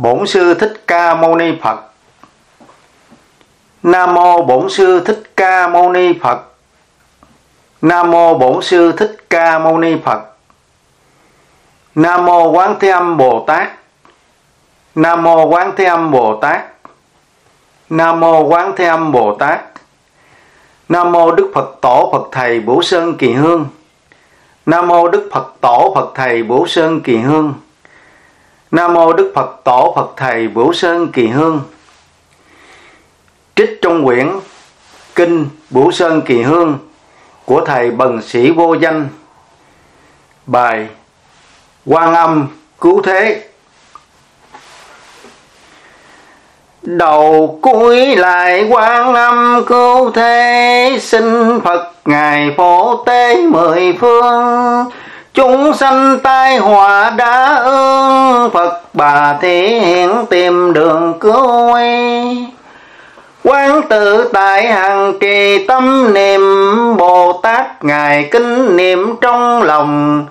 Bổn sư Thích Ca Mâu Ni Phật. Nam mô Bổn sư Thích Ca Mâu Ni Phật. Nam mô Bổn sư Thích Ca Mâu Ni Phật. Nam mô Quán Thế Âm Bồ Tát. Nam mô Quán Thế Âm Bồ Tát. Nam mô Quán Thế Âm Bồ Tát. Nam mô Đức Phật Tổ Phật Thầy Bửu Sơn Kỳ Hương. Nam mô Đức Phật Tổ Phật Thầy Bửu Sơn Kỳ Hương. Nam mô Đức Phật Tổ Phật Thầy Bửu Sơn Kỳ Hương. Trích trong quyển Kinh Bửu Sơn Kỳ Hương của thầy Bần Sĩ Vô Danh. Bài Quan Âm Cứu Thế. Đầu cuối lại quan âm cứu thế, Xin Phật Ngài phổ tế mười phương Chúng sanh tai họa đã ương Phật bà thị hiện tìm đường cứu Quán tự tại hằng trì tâm niệm, Bồ Tát Ngài kinh niệm trong lòng.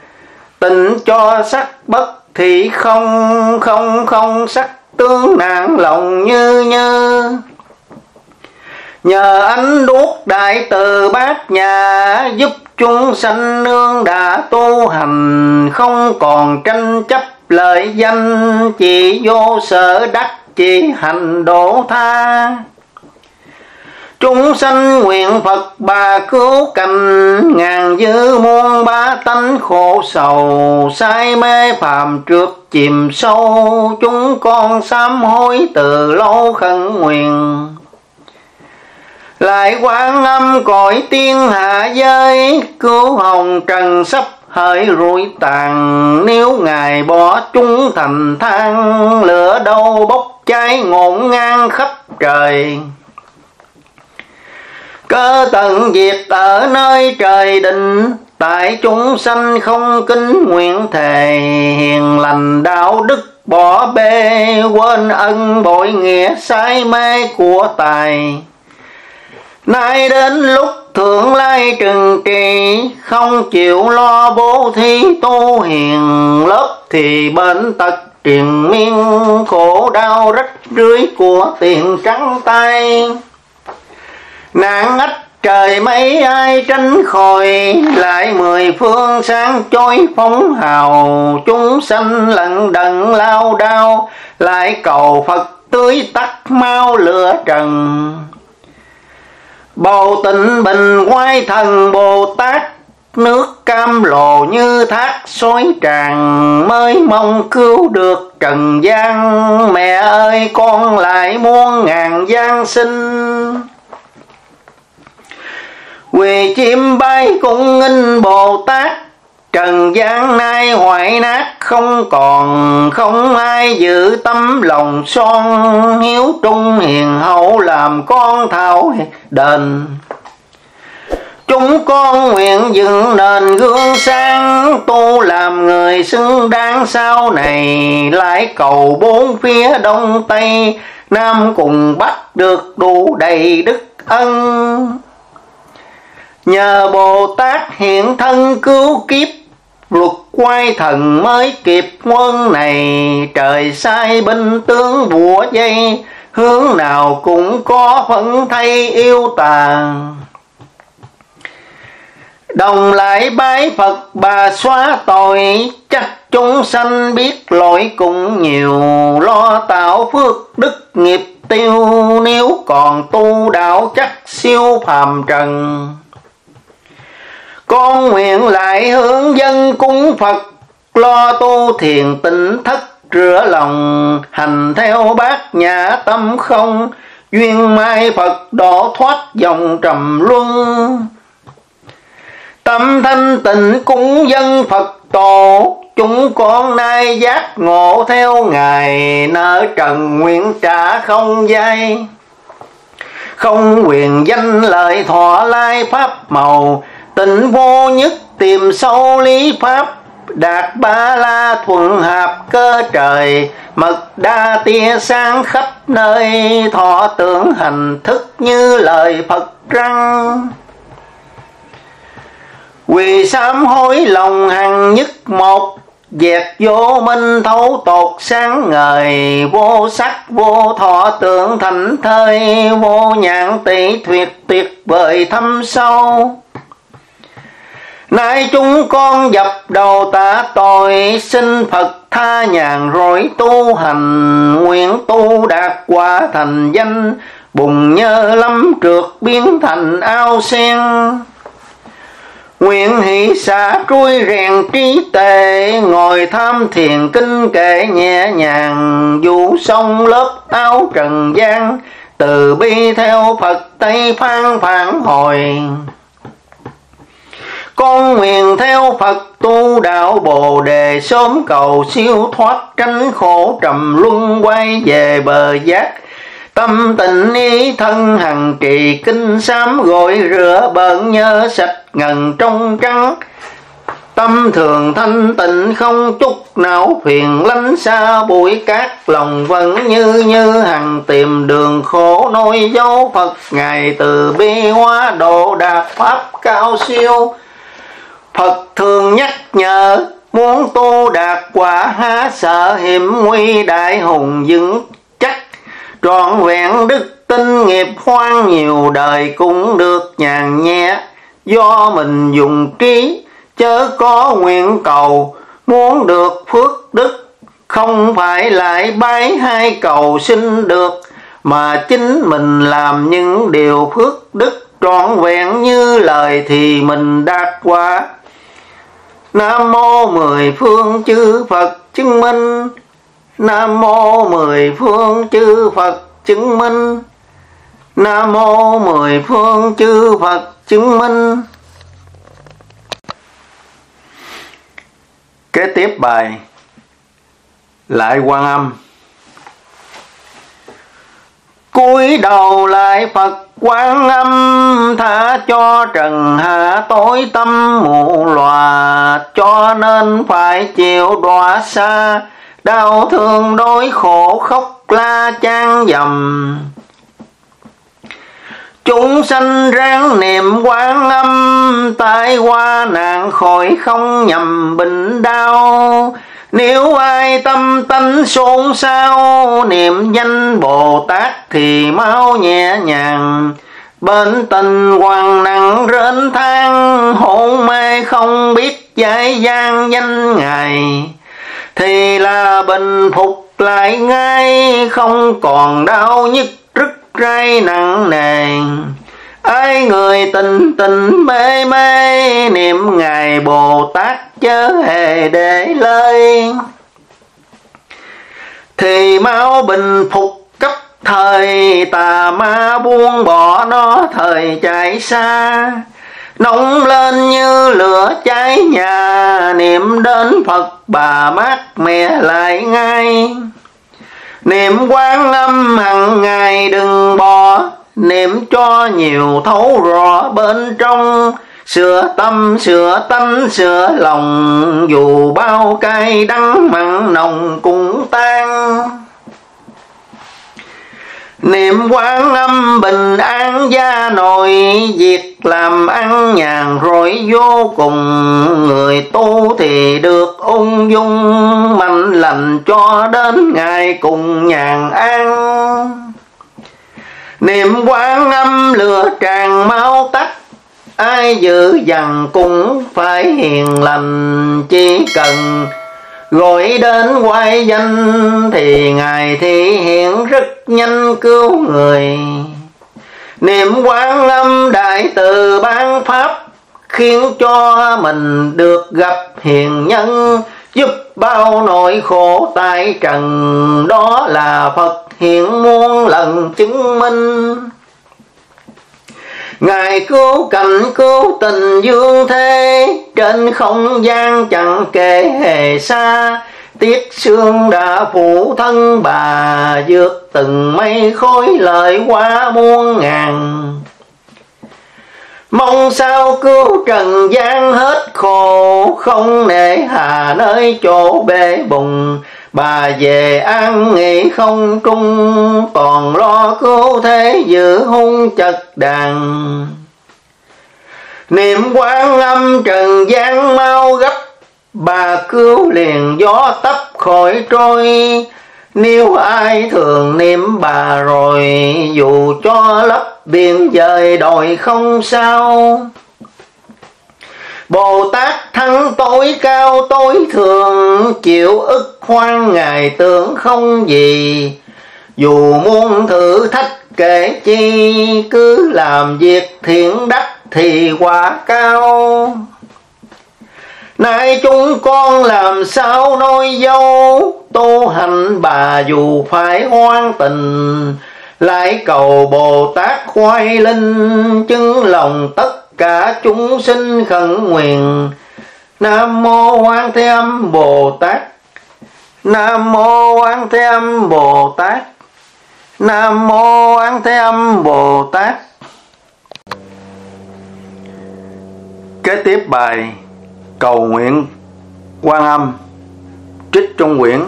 Tình cho sắc bất thị không không không sắc tướng nạn lòng như như Nhờ ánh đuốc đại từ bát nhà Giúp chúng sanh nương đã tu hành, Không còn tranh chấp lợi danh, Chỉ vô sở đắc chỉ hành độ tha. Chúng sanh nguyện Phật bà cứu cành, Ngàn dư muôn ba tánh khổ sầu, Sai mê phàm trước chìm sâu, Chúng con sám hối từ lâu khẩn nguyện lại quan âm cõi tiên hạ giới, cứu hồng trần sắp hơi rủi tàn. Nếu ngài bỏ chúng thành than, lửa đâu bốc cháy ngổn ngang khắp trời. Cơ tận diệt ở nơi trời định, tại chúng sanh không kính nguyện thề. Hiền lành đạo đức bỏ bê, quên ân bội nghĩa sai mê của tài. Nay đến lúc thượng lai trừng trị, Không chịu lo bố thí tu hiền. Lớp Thì bệnh tật triền miên, khổ đau rách rưới của tiền trắng tay. Nạn ách trời mấy ai tránh khỏi, Lại mười phương sáng chói phóng hào. Chúng sanh lận đận lao đao, Lại cầu Phật tưới tắt mau lửa trần. Bồ tịnh bình quay thần Bồ Tát, Nước cam lồ như thác xoáy tràn Mới mong cứu được trần gian. Mẹ ơi, con lại muôn ngàn gian sinh. Quỳ chim bay cũng nghinh Bồ Tát Trần gian nay hoại nát không còn, Không ai giữ tâm lòng son. Hiếu trung hiền hậu làm con thảo đền. Chúng con nguyện dựng nền gương sáng, Tu làm người xứng đáng sau này. Lại cầu bốn phía đông tây, Nam cùng bắc được đủ đầy đức ân. Nhờ Bồ Tát hiện thân cứu kiếp Luật quay thần mới kịp quân này, Trời sai binh tướng bùa dây, Hướng nào cũng có phận thay yêu tàn. Đồng lại bái Phật, bà xóa tội, Chắc chúng sanh biết lỗi cũng nhiều, Lo tạo phước đức nghiệp tiêu, Nếu còn tu đạo chắc siêu phàm trần con nguyện lại hướng dân cúng Phật, Lo tu thiền tịnh thất, rửa lòng, Hành theo bát nhã tâm không Duyên mai Phật đỏ thoát dòng trầm luân Tâm thanh tịnh cúng dân Phật tổ, Chúng con nay giác ngộ theo Ngài, Nợ trần nguyện trả không dây. Không quyền danh lợi thọ lai pháp màu Tịnh vô nhất tìm sâu lý pháp Đạt ba la thuận hạp cơ trời. Mật đa tia sáng khắp nơi Thọ tưởng hành thức như lời Phật răng. Quỳ sám hối lòng hằng nhất một dẹp vô minh thấu tột sáng ngời, Vô sắc vô thọ tưởng thành thơi, Vô nhãn tỷ thuyệt tuyệt vời thâm sâu. Nay chúng con dập đầu tạ tội, Xin Phật tha nhàn rồi tu hành, Nguyện tu đạt quả thành danh, Bùng nhơ lâm trượt biến thành ao sen. Nguyện hỷ xả trui rèn trí tệ, Ngồi tham thiền kinh kệ nhẹ nhàng, dù sông lớp áo trần gian, Từ bi theo Phật Tây phan phản hồi. Con nguyện theo Phật tu đạo Bồ Đề sớm cầu siêu thoát tránh khổ trầm luân quay về bờ giác. Tâm tình ý thân hằng trì kinh sám gội rửa bận nhớ sạch ngần trong trắng. Tâm thường thanh tịnh không chút nào phiền lánh xa bụi cát Lòng vẫn như như hằng tìm đường khổ nôi dấu Phật Ngài từ bi hóa độ đạt pháp cao siêu. Phật thường nhắc nhở, muốn tu đạt quả há sợ hiểm nguy đại hùng vững chắc. Trọn vẹn đức tinh nghiệp hoang nhiều đời cũng được nhàn nhẹ. Do mình dùng trí, chớ có nguyện cầu, muốn được phước đức, không phải lại bái hai cầu xin được, mà chính mình làm những điều phước đức. Trọn vẹn như lời thì mình đạt quả Nam mô mười phương chư Phật chứng minh. Nam mô mười phương chư Phật chứng minh. Nam mô mười phương chư Phật chứng minh. Kế tiếp bài, Lại quan âm cúi đầu lại, Phật quan âm tha cho trần hạ tối tâm, mù lòa cho nên phải chịu đọa xa đau thương đối khổ, khóc la chan dầm. Chúng sanh ráng niệm quan âm, tai qua nạn khỏi không nhầm, bệnh đau nếu ai tâm tánh xôn xao, Niệm danh Bồ Tát thì mau nhẹ nhàng. Bên tình hoàng nặng rên thang Hôn mê không biết giải gian danh Ngài. Thì là bình phục lại ngay, Không còn đau nhức rứt ray nặng nề. Ai người tình tình mê mê, niệm ngài bồ tát chớ hề để lời. Thì mau bình phục cấp thời, tà ma buông bỏ nó thời chạy xa. Nóng lên như lửa cháy nhà, niệm đến phật bà mát mẹ lại ngay. Niệm quán âm hằng ngày đừng bỏ, niệm cho nhiều thấu rõ bên trong sửa tâm, sửa tánh, sửa lòng. Dù bao cay đắng, mặn nồng cũng tan. Niệm quán âm bình an, gia nội việc làm ăn nhàn rỗi vô cùng. Người tu thì được ung dung, mạnh lành cho đến ngày cùng nhàn an. Niệm quán âm lửa tràn máu tắt ai giữ dằn cũng phải hiền lành, chỉ cần gọi đến quay danh thì ngài thì hiện rất nhanh cứu người. Niệm quán âm đại từ ban pháp khiến cho mình được gặp hiền nhân, giúp bao nỗi khổ tại trần. Đó là phật hiện muôn lần chứng minh. Ngài cứu cảnh cứu tình dương thế, Trên không gian chẳng kể hề xa. Tiết xương đã phủ thân bà, Dược từng mây khói lợi qua muôn ngàn. Mong sao cứu trần gian hết khổ, Không nể hà nơi chỗ bể bùng Bà về an nghỉ không trung, Còn lo cứu thế giữ hung chật đàn. Niệm quán âm trần gian mau gấp, bà cứu liền gió tấp khỏi trôi nếu ai thường niệm bà rồi dù cho lấp biển dời đòi không sao Bồ Tát thắng tối cao tối thường chịu ức hoan ngài tưởng không gì. Dù muốn thử thách kể chi, cứ làm việc thiện đắc thì quả cao. Nay chúng con làm sao nói dâu? Tu hành bà dù phải hoan tình, Lại cầu Bồ Tát khoai linh Chứng lòng tất cả chúng sinh khẩn nguyện. Nam mô Quan Thế Âm Bồ Tát Nam mô Quan Thế Âm Bồ Tát. Nam mô Quan Thế Âm Bồ Tát. Kế tiếp bài, cầu nguyện quan âm. Trích trong quyển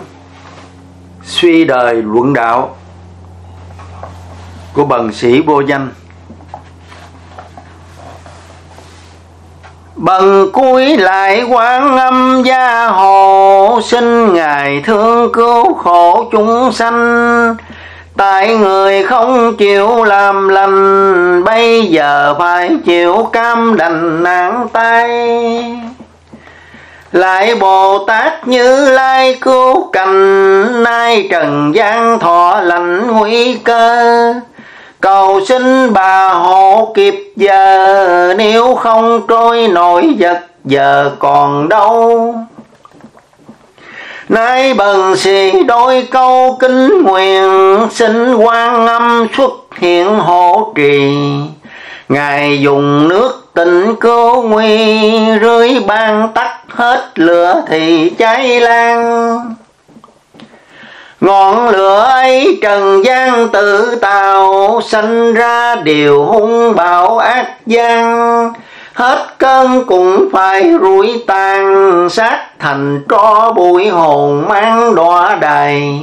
suy đời luận đạo. Của bần sĩ vô danh. Bần cuối lại quan âm gia hộ, Xin Ngài thương cứu khổ chúng sanh. Tại người không chịu làm lành, Bây giờ phải chịu cam đành nạn tay. Lại Bồ Tát Như Lai cứu cành, nay trần gian thọ lành nguy cơ cầu xin bà hộ kịp giờ, nếu không trôi nổi vật giờ còn đâu. Nay bần sĩ đôi câu kính nguyện, xin quan âm xuất hiện hộ trì. Ngài dùng nước tình cứu nguy, rưới ban tắt hết lửa thì cháy lan ngọn lửa ấy trần gian tự tạo, sanh ra điều hung bạo ác gian. Hết cơn cũng phải rủi tàn sát thành tro bụi hồn mang đọa đài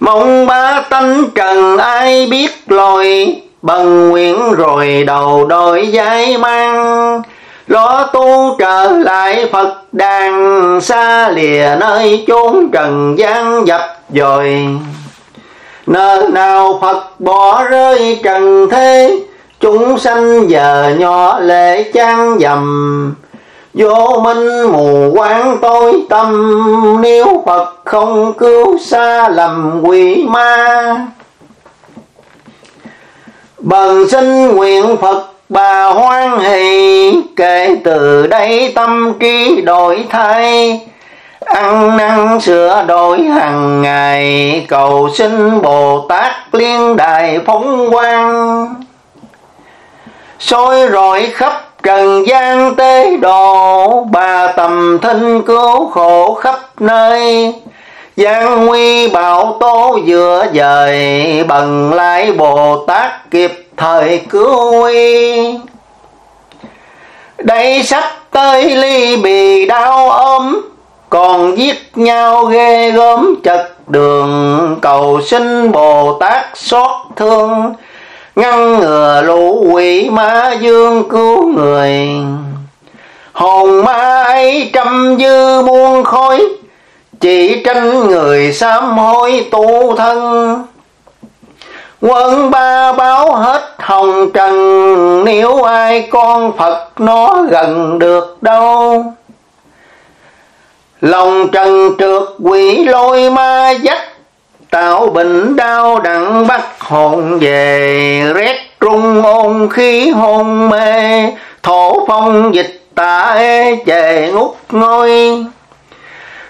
mong ba tánh trần ai biết lòi bần nguyện rồi đầu đội giấy mang lo tu trở lại Phật đàn xa lìa, nơi chốn trần gian dập dồi. Nơi nào Phật bỏ rơi trần thế, chúng sanh giờ nhỏ lệ trang dầm. Vô minh mù quáng tối tâm, nếu Phật không cứu xa lầm quỷ ma. Bần sinh nguyện Phật bà hoan hỷ, kể từ đây tâm trí đổi thay. Ăn năn sửa đổi hàng ngày, cầu xin bồ tát liên đài phóng quang. Soi rọi khắp trần gian tế độ, bà tầm thinh cứu khổ khắp nơi. Gian nguy bảo tố vừa dời bằng lại bồ tát kịp thời cứu nguy đây sắp tới ly bì đau ốm, còn giết nhau ghê gớm chật đường. Cầu xin bồ tát xót thương, ngăn ngừa lũ quỷ ma dương cứu người. Hồn ma ấy trăm dư muôn khói chỉ tranh người sám hối tu thân quân ba báo hết hồng trần, nếu ai con phật nó gần được đâu? Lòng trần trượt quỷ lôi ma dắt, tạo bệnh đau đặng bắt hồn về. Rét trung ôn khí hôn mê, thổ phong dịch tả ê chề ngút ngôi.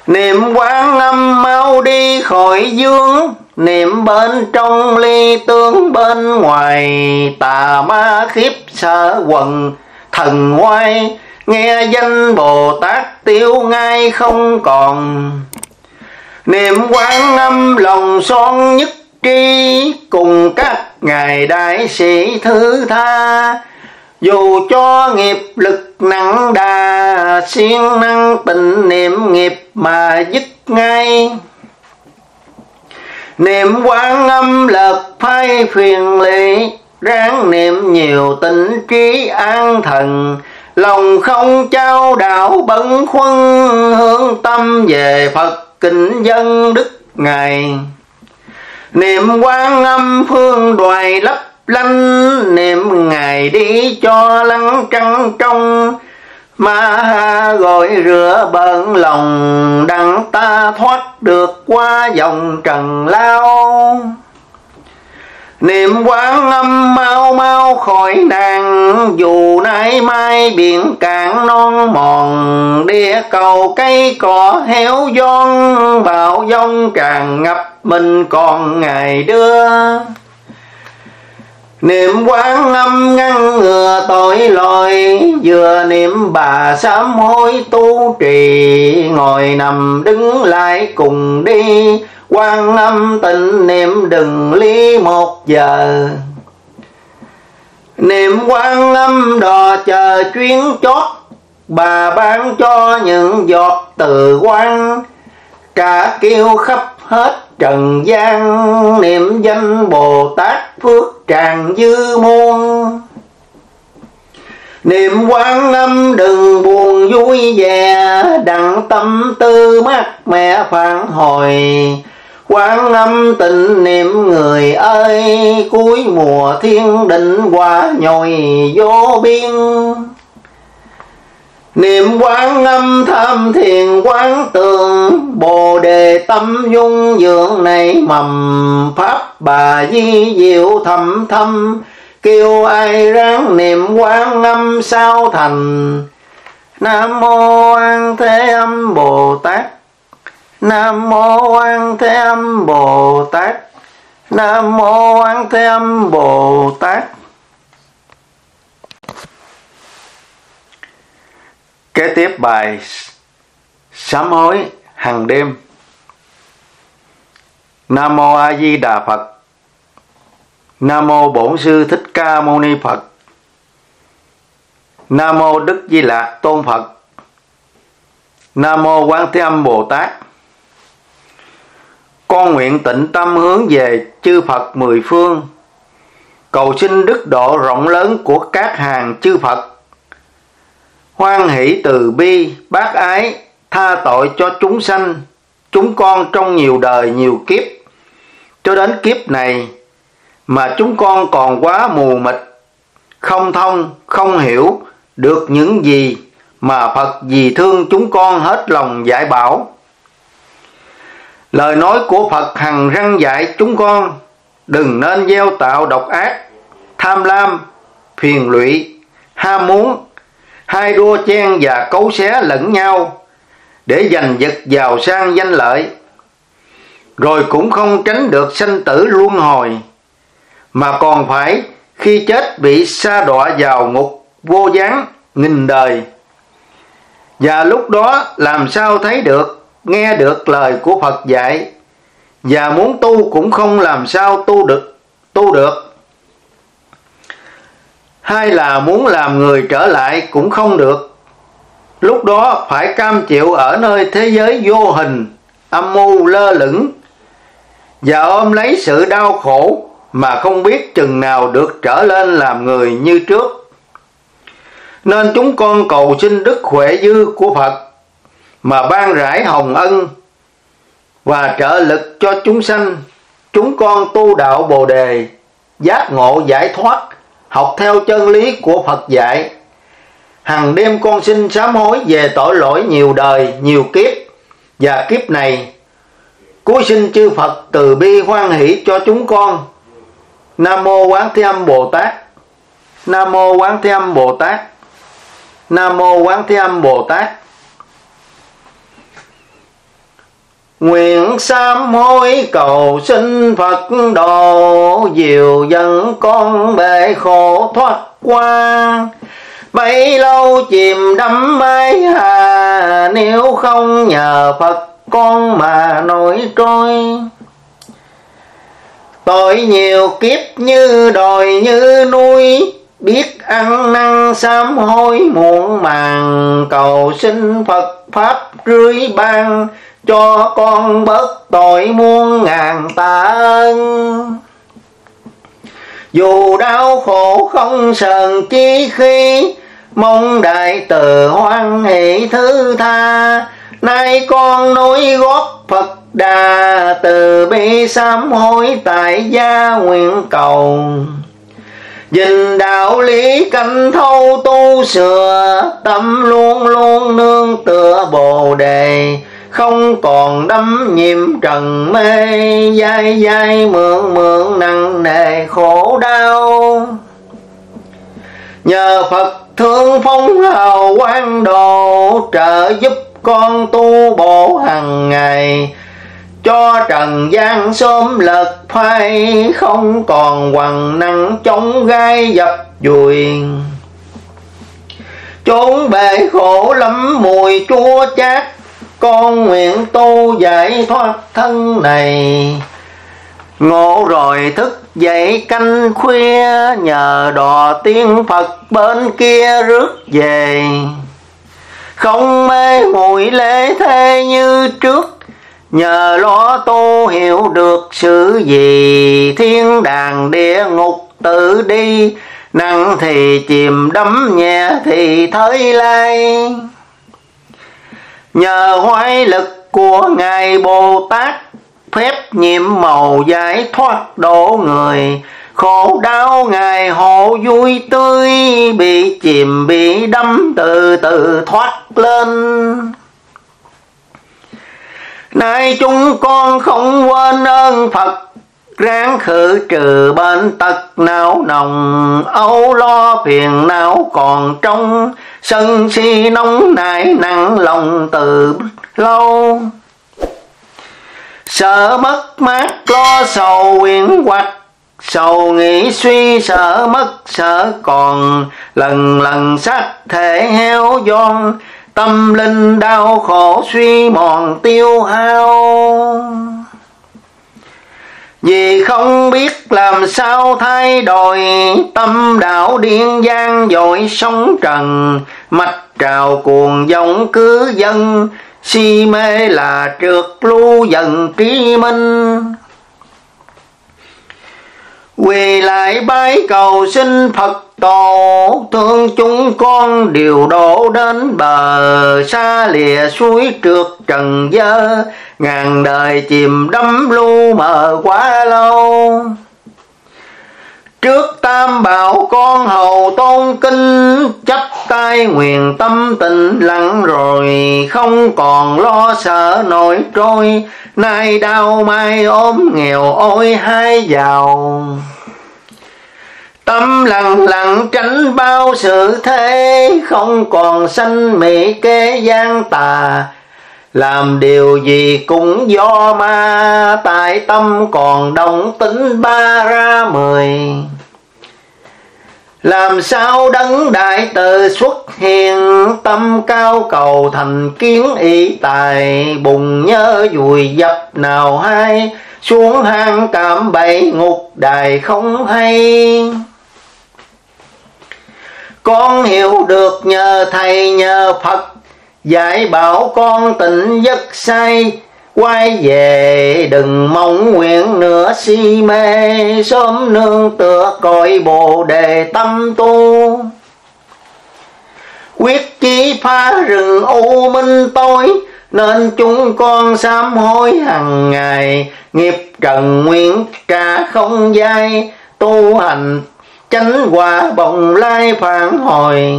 Niệm quán âm mau đi khỏi dương niệm bên trong ly tướng bên ngoài, tà ma khiếp sợ quần. Thần ngoai nghe danh bồ tát tiêu ngay không còn. Niệm quán âm lòng son nhất tri, cùng các ngài đại sĩ thứ tha. Dù cho nghiệp lực nặng đà, siêng năng tình niệm nghiệp mà dứt ngay niệm quán âm lật phai phiền lý ráng niệm nhiều tỉnh trí an thần. Lòng không trao đảo bấn khuân, hướng tâm về Phật kính dân đức ngài. Niệm quan âm phương đoài lấp lánh, niệm ngài đi cho lắng trăng trong ma gọi rửa bận lòng, đặng ta thoát được qua dòng trần lao. Niệm quán âm mau mau khỏi nàng, dù nay mai biển cạn non mòn đĩa cầu cây cỏ héo giòn bão giông tràn ngập mình còn ngày đưa. Niệm quán âm ngăn ngừa tội lỗi, Vừa niệm bà sám hối tu trì. Ngồi nằm đứng lại cùng đi quan âm tịnh niệm đừng ly một giờ. Niệm quan âm đò chờ chuyến chót, Bà ban cho những giọt từ quan Cả kêu khắp hết trần gian, Niệm danh Bồ Tát phước tràn dư muôn. Niệm quán âm đừng buồn vui vẻ, Đặng tâm tư mát mẹ phản hồi. Quán âm tình niệm người ơi, Cuối mùa thiên định quả nhồi vô biên. Niệm quán âm tham thiền quán tường, Bồ đề tâm dung dưỡng này mầm Pháp bà di diệu thầm thâm. Kêu ai ráng niệm quán âm sao thành? Nam mô An Thế Âm Bồ Tát. Nam mô An Thế Âm Bồ Tát. Nam mô An Thế Âm Bồ Tát. Kế tiếp bài Sám hối hàng đêm. Nam mô A Di Đà Phật. Nam mô Bổn sư Thích Ca Mâu Ni Phật. Nam mô Đức Di Lạc Tôn Phật. Nam mô Quán Thế Âm Bồ Tát. Con nguyện tịnh tâm hướng về chư Phật mười phương, cầu xin đức độ rộng lớn của các hàng chư Phật. Hoan hỷ từ bi, bác ái, tha tội cho chúng sanh, chúng con trong nhiều đời nhiều kiếp, cho đến kiếp này mà chúng con còn quá mù mịt, không thông, không hiểu được những gì mà Phật vì thương chúng con hết lòng dạy bảo. Lời nói của Phật hằng răng dạy chúng con đừng nên gieo tạo độc ác, tham lam, phiền lụy, ham muốn, hai đua chen và cấu xé lẫn nhau để giành giật giàu sang danh lợi. Rồi cũng không tránh được sanh tử luân hồi, mà còn phải khi chết bị sa đọa vào ngục vô gián nghìn đời. Và lúc đó làm sao thấy được, nghe được lời của Phật dạy và muốn tu cũng không làm sao tu được tu được hay là muốn làm người trở lại cũng không được. Lúc đó phải cam chịu ở nơi thế giới vô hình, âm mưu lơ lửng. Và ôm lấy sự đau khổ mà không biết chừng nào được trở lên làm người như trước. Nên chúng con cầu xin đức huệ dư của Phật mà ban rải hồng ân và trợ lực cho chúng sanh. Chúng con tu đạo bồ đề, giác ngộ giải thoát học theo chân lý của Phật dạy. Hằng đêm con xin sám hối về tội lỗi nhiều đời, nhiều kiếp. Và kiếp này cuối xin chư Phật từ bi hoan hỷ cho chúng con. Nam mô Quán Thế Âm Bồ Tát. Nam mô Quán Thế Âm Bồ Tát. Nam mô Quán Thế Âm Bồ Tát. Nguyện sám hối cầu xin Phật độ Diệu dân con bể khổ thoát qua. Bấy lâu chìm đắm mái hà, Nếu không nhờ Phật con mà nổi trôi. Tội nhiều kiếp như đòi như nuôi Biết ăn năn sám hối muộn màng, Cầu xin Phật Pháp rưới ban cho con bớt tội muôn ngàn tạ ơn. Dù đau khổ không sờn chi khi mong đại từ hoan hỷ thứ tha. Nay con nối gót phật đà từ bi sám hối tại gia nguyện cầu. Dình đạo lý canh thâu tu sửa, Tâm luôn luôn nương tựa bồ đề. Không còn đắm nhiệm trần mê, Dai dai mượn mượn nặng nề khổ đau. Nhờ Phật thương phong hào quang đồ, Trợ giúp con tu bổ hàng ngày. Cho trần gian sớm lật phai, không còn quằn năng chống gai dập dùi. Chốn bể khổ lắm mùi chua chát con nguyện tu giải thoát thân này. Ngộ rồi thức dậy canh khuya, nhờ đò tiên phật bên kia rước về. Không mê muội lễ thế như trước, Nhờ lo tu hiểu được sự gì. Thiên đàng địa ngục tự đi, Nặng thì chìm đắm nhẹ thì thới lai. Nhờ hoái lực của Ngài Bồ Tát, Phép nhiệm màu giải thoát độ người. Khổ đau Ngài hộ vui tươi, Bị chìm, bị đắm từ từ thoát lên. Nay chúng con không quên ơn Phật, Ráng khử trừ bệnh tật não nồng, Âu lo phiền não còn trong. Sân si nóng nảy nặng lòng từ lâu. Sợ mất mát lo sầu quyển hoặc Sầu nghĩ suy sợ mất sợ còn. Lần lần xác thể heo giòn. Tâm linh đau khổ suy mòn tiêu hao vì không biết làm sao thay đổi, tâm đạo điên gian dội sóng trần. Mạch trào cuồng dòng cứ dân, si mê là trượt lưu dần trí minh. Quỳ lại bái cầu xin phật tổ thương chúng con, điều đổ đến bờ xa lìa suối trượt trần dơ. Ngàn đời chìm đắm lu mờ quá lâu. Trước tam bảo con hầu tôn kinh Chấp tay nguyện tâm tình lặng rồi Không còn lo sợ nổi trôi. Nay đau mai ốm nghèo ôi hai giàu. Tâm lặng lặng tránh bao sự thế, Không còn sanh mỹ kế gian tà. Làm điều gì cũng do ma, Tại tâm còn đồng tính ba ra mười. Làm sao đấng đại từ xuất hiện, tâm cao cầu thành kiến ý tài. Bùng nhớ dùi dập nào hay, xuống hang cảm bậy ngục đài không hay con hiểu được nhờ thầy, nhờ Phật. Dạy bảo con tỉnh giấc say. Quay về đừng mong nguyện nữa. Si mê, Sớm nương tựa cõi bồ đề tâm tu. Quyết chí phá rừng u minh tối Nên chúng con sám hối hằng ngày. Nghiệp trần nguyện trả không dai, Tu hành chánh hòa bồng lai phản hồi.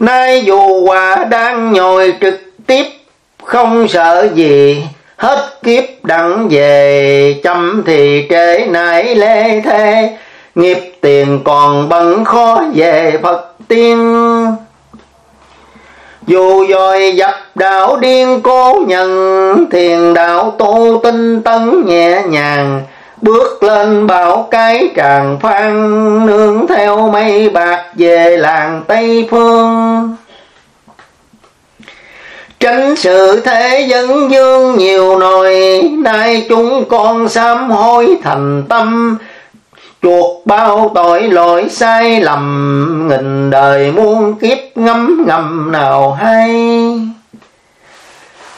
Nay dù hòa đang nhồi trực tiếp, không sợ gì, hết kiếp đặng về chăm thì trễ nãy lê thế nghiệp tiền còn bận khó về phật tiên. Dù dòi dập đạo điên cố nhận, thiền đạo tu tinh tấn nhẹ nhàng Bước lên bảo cái tràng phan Nương theo mây bạc về làng Tây Phương. Tránh sự thế dân dương nhiều nồi, Nay chúng con sám hối thành tâm. Chuộc bao tội lỗi sai lầm, Nghìn đời muôn kiếp ngấm ngầm nào hay.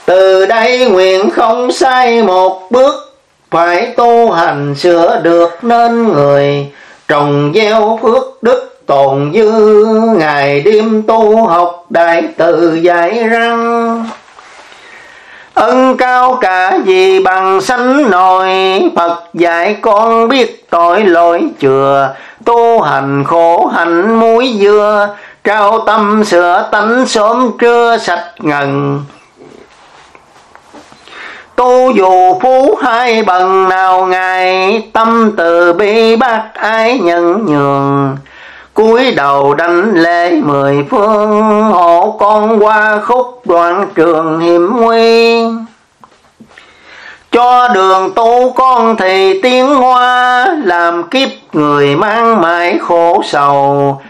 Từ đây nguyện không sai một bước phải tu hành sửa được nên người, trồng gieo phước đức tồn dư. Ngày đêm tu học đại từ dạy răng. Ân cao cả gì bằng sánh nồi, Phật dạy con biết tội lỗi chừa. Tu hành khổ hạnh muối dưa, trao tâm sửa tánh sớm trưa sạch ngần tu dù phú hai bần nào ngài, tâm từ bi bác ái nhân nhường. Cúi đầu đánh lễ mười phương, hộ con qua khúc đoạn trường hiểm nguy. Cho đường tu con thì tiến hoa, làm kiếp người mang mãi khổ sầu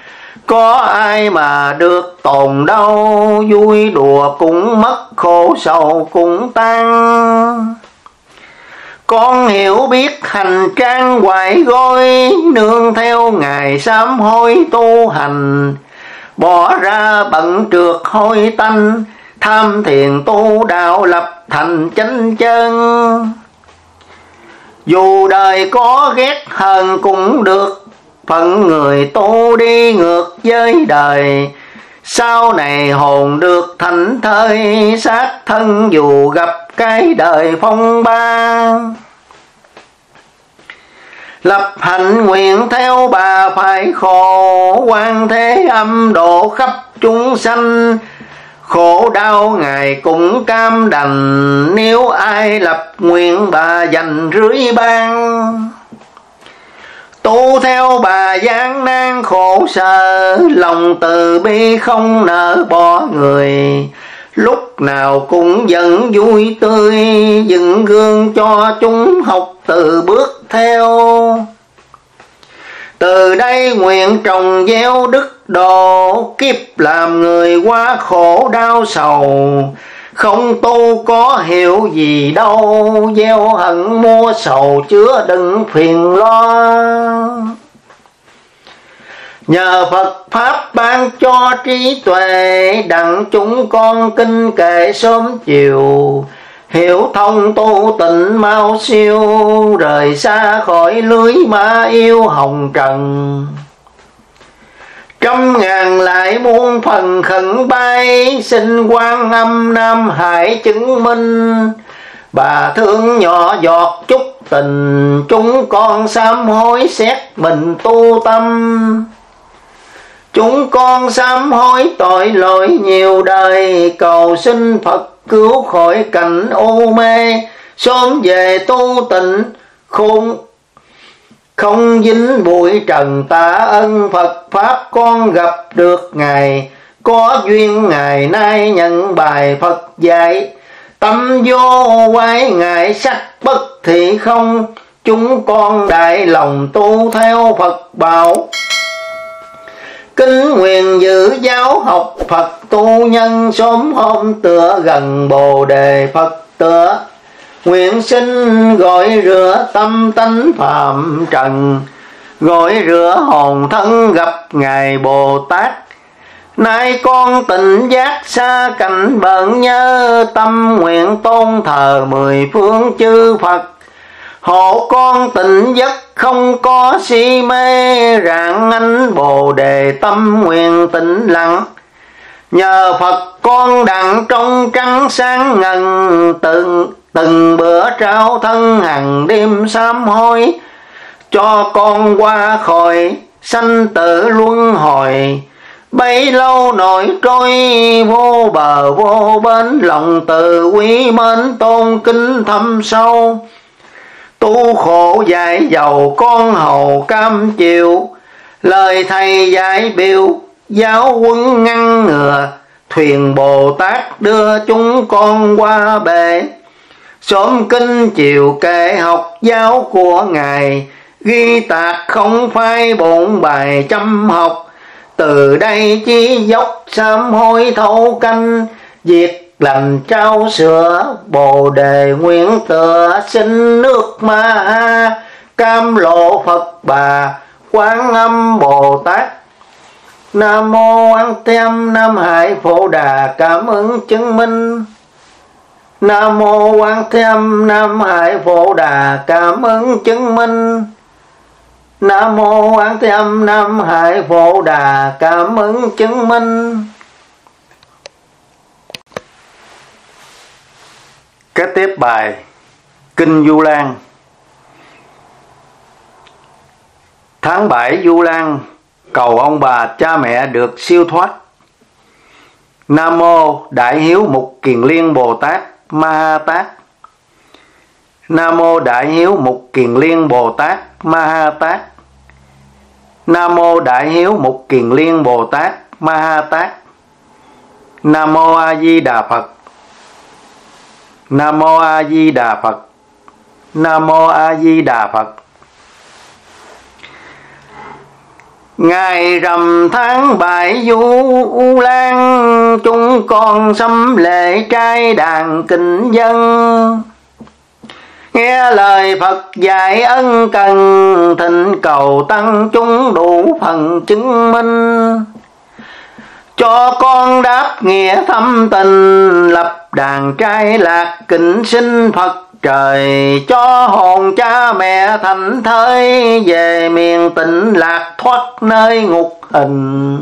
có ai mà được tồn đâu, vui đùa cũng mất khổ, sầu cũng tan. Con hiểu biết hành trang hoài gối, nương theo ngài sám hối tu hành. Bỏ ra bận trượt hôi tanh, tham thiền tu đạo lập thành chánh chân. Dù đời có ghét hờn cũng được phận người tu đi ngược với đời. Sau này hồn được thành thơi, xác thân dù gặp cái đời phong ba. Lập hạnh nguyện theo bà phải khổ, quan thế âm độ khắp chúng sanh. Khổ đau ngài cũng cam đành, nếu ai lập nguyện bà dành rưới ban tu theo bà gian nan khổ sở, lòng từ bi không nỡ bỏ người. Lúc nào cũng vẫn vui tươi, dựng gương cho chúng học từ bước theo. Từ đây nguyện trồng gieo đức độ kiếp làm người quá khổ đau sầu không tu có hiểu gì đâu, gieo hận mua sầu chứa đừng phiền lo. Nhờ Phật Pháp ban cho trí tuệ, Đặng chúng con kinh kệ sớm chiều. Hiểu thông tu tịnh mau siêu, Rời xa khỏi lưới ma yêu hồng trần. Trăm ngàn lại muôn phần khẩn bay, Xin quan âm Nam Hải chứng minh. Bà thương nhỏ giọt chút tình, Chúng con sám hối xét mình tu tâm. Chúng con sám hối tội lỗi nhiều đời, Cầu xin Phật cứu khỏi cảnh u mê. Sớm về tu tịnh, khôn không dính bụi trần tạ ân Phật Pháp con gặp được Ngài. Có duyên ngày nay nhận bài Phật dạy. Tâm vô quái ngại sắc bất thị không. Chúng con đại lòng tu theo Phật bảo. Kính nguyện giữ giáo học Phật tu nhân sớm hôm tựa gần Bồ Đề Phật tựa. Nguyện xin gọi rửa tâm tánh phạm trần, Gọi rửa hồn thân gặp Ngài Bồ Tát. Nay con tỉnh giác xa cảnh bận nhớ Tâm nguyện tôn thờ mười phương chư Phật. Hộ con tỉnh giấc không có si mê, Rạng ánh Bồ Đề tâm nguyện tĩnh lặng. Nhờ Phật con đặng trong trắng sáng ngần từng từng bữa trao thân hàng đêm sám hối, cho con qua khỏi, sanh tử luân hồi. Bấy lâu nổi trôi, vô bờ vô bến, lòng từ quý mến tôn kính thâm sâu. Tu khổ dạy giàu con hầu cam chịu, lời thầy dạy biểu, giáo quân ngăn ngừa. Thuyền bồ tát đưa chúng con qua bể. Sớm kinh chiều kệ học giáo của Ngài, Ghi tạc không phai bổn bài chăm học, Từ đây chi dốc sám hối thấu canh, Việc lành trao sữa, Bồ đề nguyện tựa xin nước ma Cam lộ Phật bà, Quán âm Bồ Tát. Nam mô An tem Nam Hải Phổ Đà cảm ứng chứng minh. Nam mô Quan Thế Âm Nam Hải Phổ Đà, cảm ứng chứng minh. Nam mô An Thế Âm Nam Hải Phổ Đà, Cảm ứng chứng minh. Kế tiếp bài, Kinh Du Lan. Tháng 7 Du Lan, cầu ông bà cha mẹ được siêu thoát. Nam mô Đại Hiếu Mục Kiền Liên Bồ Tát. Ma Ha Tát. Nam mô Đại Hiếu Mục Kiền Liên Bồ Tát Ma Ha Tát. Nam mô Đại Hiếu Mục Kiền Liên Bồ Tát Ma Ha Tát. Nam mô A Di Đà Phật. Nam mô A Di Đà Phật. Nam mô A Di Đà Phật. Ngày rằm tháng bảy, du lan, Chúng con xâm lễ trai đàn kinh dân. Nghe lời Phật dạy ân cần Thịnh cầu tăng chúng đủ phần chứng minh. Cho con đáp nghĩa thâm tình, Lập đàn trai lạc kính sinh Phật trời cho hồn cha mẹ thành thơi, về miền tịnh lạc thoát nơi ngục hình.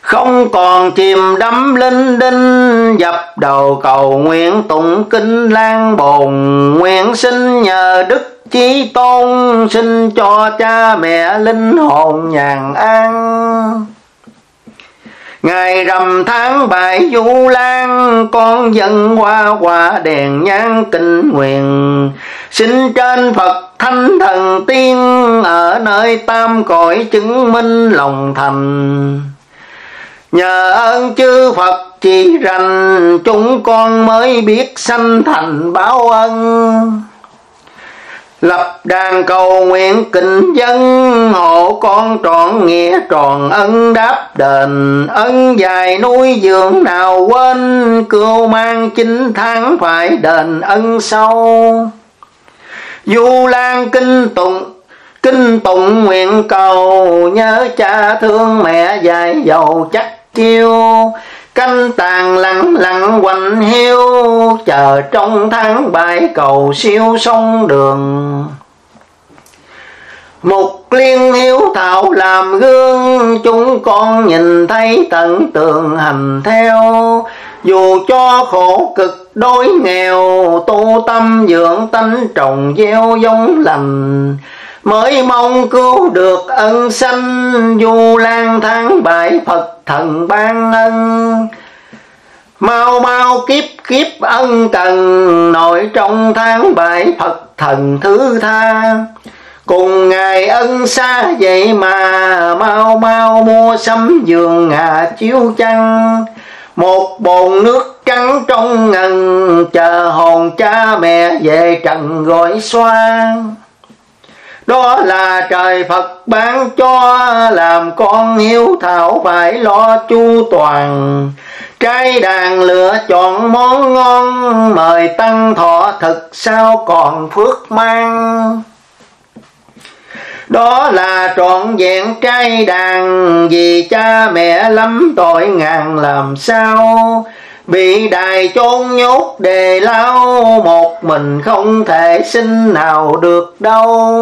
Không còn chìm đắm linh đinh, dập đầu cầu nguyện tụng kinh lan bồn. Nguyện sinh nhờ đức chí tôn, xin cho cha mẹ linh hồn nhàn an. Ngày rằm tháng bảy, du lan Con dân hoa quả đèn nhang kinh nguyện. Xin trên Phật thánh thần tiên Ở nơi tam cõi chứng minh lòng thành. Nhờ ơn chư Phật chỉ rành, Chúng con mới biết sanh thành báo ân. Lập đàn cầu nguyện kinh dân hộ con trọn nghĩa, tròn ân đáp đền. Ân dài nuôi dưỡng nào quên, cưu mang chín tháng phải đền ân sâu Du lan kinh tụng kinh tụng nguyện cầu, nhớ cha thương mẹ dài giàu chắc chiêu canh tàn lặng lặng quạnh hiu chờ trong tháng bài cầu siêu sông đường. Mục liên hiếu thảo làm gương, Chúng con nhìn thấy tận tường hành theo. Dù cho khổ cực đối nghèo, Tu tâm dưỡng tánh trồng gieo giống lành. Mới mong cứu được ân sanh Du lang tháng bảy Phật thần ban ân. Mau mau kiếp kiếp ân cần, Nội trong tháng bảy Phật thần thứ tha. Cùng ngài ân xa vậy mà, Mau mau mua sắm giường ngà chiếu chăn. Một bồn nước trắng trong ngần, Chờ hồn cha mẹ về trần gọi xoan đó là trời Phật ban cho làm con hiếu thảo phải lo chu toàn. Trái đàn lựa chọn món ngon, mời tăng thọ thực sao còn phước mang. Đó là trọn vẹn trai đàn, vì cha mẹ lắm tội ngàn làm sao bị đài chôn nhốt đề lao, một mình không thể sinh nào được đâu.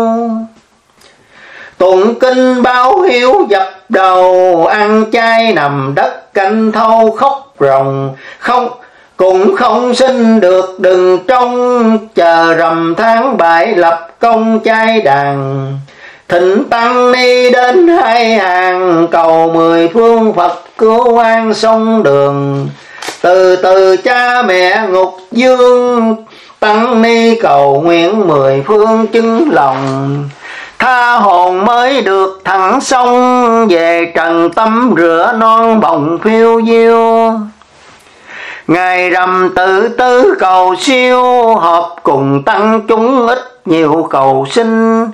Tụng kinh báo hiếu dập đầu, ăn chay nằm đất canh thâu khóc rồng không, cũng không sinh được, đừng trông, chờ rằm tháng bảy lập công chay đàn. Thịnh tăng ni đến hai hàng, cầu mười phương phật cứu an sông đường từ từ cha mẹ ngục dương, tăng ni cầu nguyện mười phương chứng lòng. Tha hồn mới được thẳng sông, về trần tâm rửa non bồng phiêu diêu. Ngày rằm tự tứ cầu siêu họp cùng tăng chúng ít nhiều cầu sinh.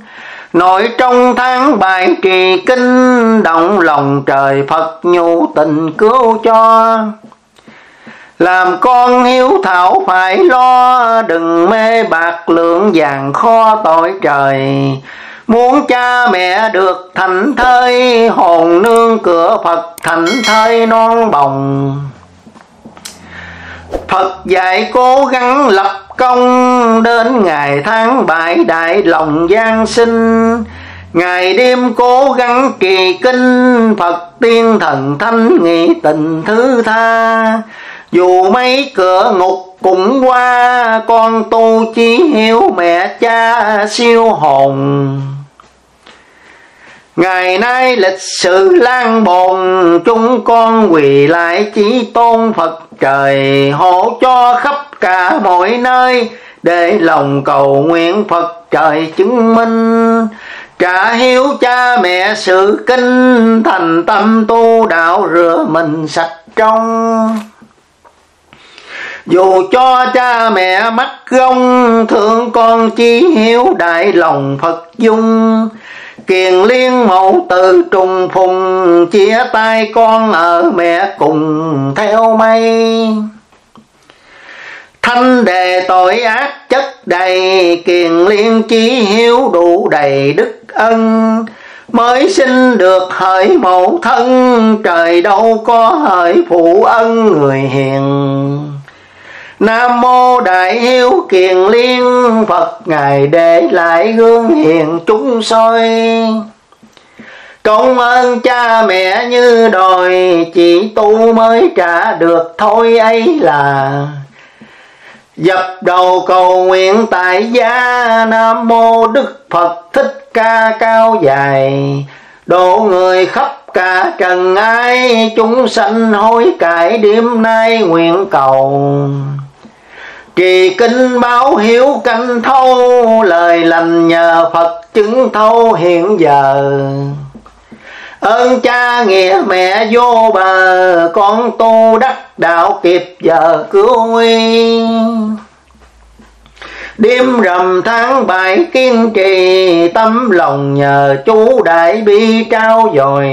Nội trong tháng bài trì kinh, Động lòng trời Phật nhu tình cứu cho làm con hiếu thảo phải lo, Đừng mê bạc lượng vàng kho tội trời. Muốn cha mẹ được thành thơi, Hồn nương cửa Phật thành thơi non bồng. Phật dạy cố gắng lập công, đến ngày tháng bại đại lòng gian sinh. Ngày đêm cố gắng trì kinh, Phật tiên thần thanh nghị tình thứ tha. Dù mấy cửa ngục cũng qua, Con tu chí hiếu mẹ cha siêu hồn. Ngày nay lịch sử lan bồn, Chúng con quỳ lại chỉ tôn Phật trời, Hộ cho khắp cả mọi nơi, Để lòng cầu nguyện Phật trời chứng minh. Trả hiếu cha mẹ sự kinh, Thành tâm tu đạo rửa mình sạch trong dù cho cha mẹ mắt gông, thương con chi hiếu đại lòng Phật dung. Kiền liên mẫu tử trùng phùng, chia tay con ở mẹ cùng theo mây. Thanh đề tội ác chất đầy, Kiền liên chí hiếu đủ đầy đức ân. Mới sinh được hỡi mẫu thân, Trời đâu có hỡi phụ ân người hiền. Nam mô Đại Hiếu Kiền Liên Phật, Ngài để lại gương hiền chúng soi. Công ơn cha mẹ như đòi, Chỉ tu mới trả được thôi ấy là. Dập đầu cầu nguyện tại gia Nam mô Đức Phật Thích Ca cao dài. Độ người khắp cả trần ai, Chúng sanh hối cải đêm nay nguyện cầu. Trì kinh báo hiếu canh thâu, Lời lành nhờ Phật chứng thâu hiện giờ. Ơn cha nghĩa mẹ vô bờ, Con tu đắc đạo kịp giờ cứu nguy. Đêm rằm tháng bảy kiên trì, Tâm lòng nhờ chú đại bi trao dồi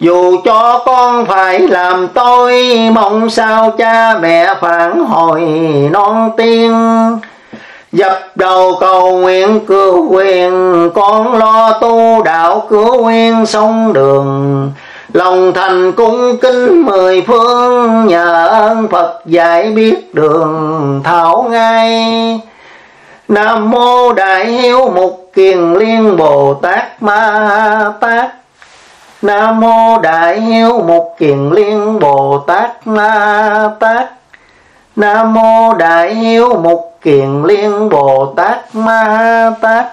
dù cho con phải làm tôi, Mong sao cha mẹ phản hồi non tiên. Dập đầu cầu nguyện cứu quyền, Con lo tu đạo cứu nguyên sông đường. Lòng thành cung kính mười phương, Nhờ ơn Phật dạy biết đường thảo ngay. Nam mô Đại Hiếu Mục Kiền Liên Bồ Tát Ma Tát. Nam mô Đại Hiếu Mục Kiền Liên Bồ Tát Na Tát. Nam mô Đại Hiếu Mục Kiền Liên Bồ Tát Ma Tát.